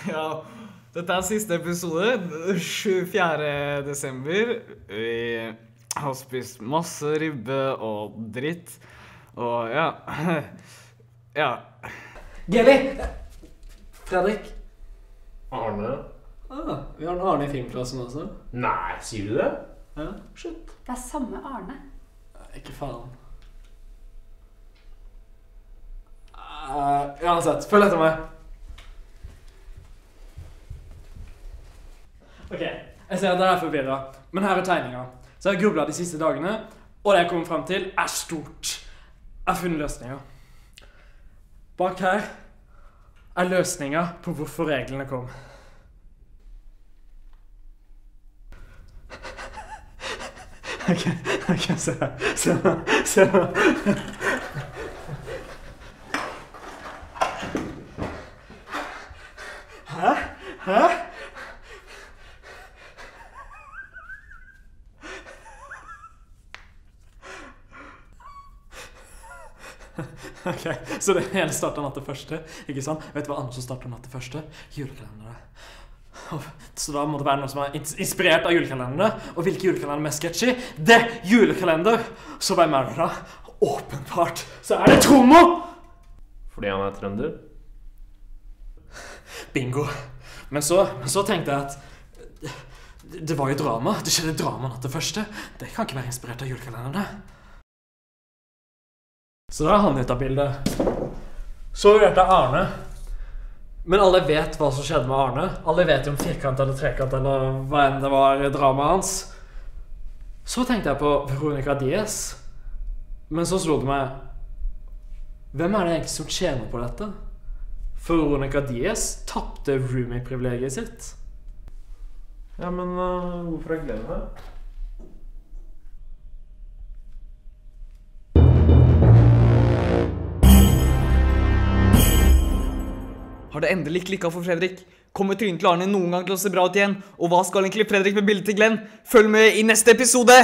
Ja, dette er siste episode. 24. desember. Vi har spist masse ribbe og dritt. Og ja Ja. Geli! Fredrik. Arne? Ah, vi har en Arne i filmklassen også. Nei, sier du det? Ja, shit. Det er samme Arne. Ikke faen. Uh, uansett, følg etter meg. Ok, jeg ser at dere er forvirra, men her er tegninga. Så jeg har grubla de siste dagene, og det jeg kommer fram til, er stort. Jeg har funnet løsninga. Bak her er løsninga på hvorfor reglene kom. Ok, ok, se her. Se her. Se her. Ok, Så det hele starta natt til første? Ikke sant? Vet du hva annet som starta natt til første? Julekalendere. Så da må det være noe som er inspirert av julekalenderne. Og hvilke julekalender er mest sketchy? Det er julekalender! Så hvem er det da? Åpenbart så er det Tromo! Fordi han er trønder? Bingo. Men så, men så tenkte jeg at det- det var jo drama. Det skjedde drama natt til første. Det kan ikke være inspirert av julekalenderne. Så da er han ute av bildet. Så hørte jeg Arne. Men alle vet hva som skjedde med Arne. Alle vet jo om firkant eller trekant eller hva enn det var dramaet hans. Så tenkte jeg på Veronica Diaz. Men så slo det meg Hvem er det egentlig som tjener på dette? For Veronica Diaz tapte roomie-privilegiet sitt. Ja, men uh, hvorfor har jeg glemt her? Har det endelig klikka for Fredrik? Kommer trynet til Arne noen gang til å se bra ut igjen? Og hva skal egentlig Fredrik med bildet til Glenn? Følg med i neste episode!